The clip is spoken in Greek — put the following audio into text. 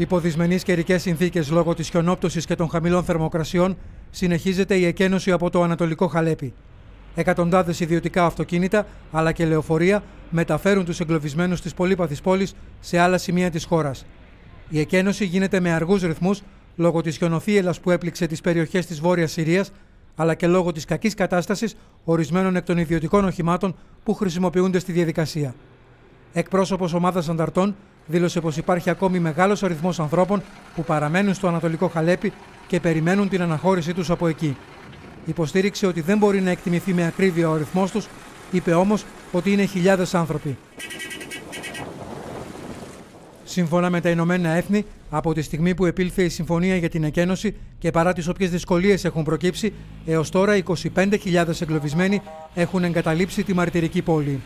Υπό δυσμενεί καιρικέ συνθήκες λόγω της χιονόπτωσης και των χαμηλών θερμοκρασιών, συνεχίζεται η εκένωση από το Ανατολικό Χαλέπι. Εκατοντάδες ιδιωτικά αυτοκίνητα αλλά και λεωφορεία μεταφέρουν τους εγκλωβισμένους της πολύπαθης πόλης σε άλλα σημεία της χώρας. Η εκένωση γίνεται με αργούς ρυθμούς λόγω της χιονοθύελας που έπληξε τις περιοχές της Βόρειας Συρίας, αλλά και λόγω της κακής κατάστασης ορισμένων εκ των ιδιωτικών οχημάτων που χρησιμοποιούνται στη διαδικασία. Εκπρόσωπος ομάδας ανταρτών δήλωσε πως υπάρχει ακόμη μεγάλος αριθμός ανθρώπων που παραμένουν στο Ανατολικό Χαλέπι και περιμένουν την αναχώρησή τους από εκεί. Υποστήριξε ότι δεν μπορεί να εκτιμηθεί με ακρίβεια ο αριθμός τους, είπε όμως ότι είναι χιλιάδες άνθρωποι. Σύμφωνα με τα Ηνωμένα Έθνη, από τη στιγμή που επήλθε η συμφωνία για την εκένωση και παρά τις όποιες δυσκολίες έχουν προκύψει, έως τώρα 25.000 εγκλωβισμένοι έχουν εγκαταλείψει τη μαρτυρική πόλη.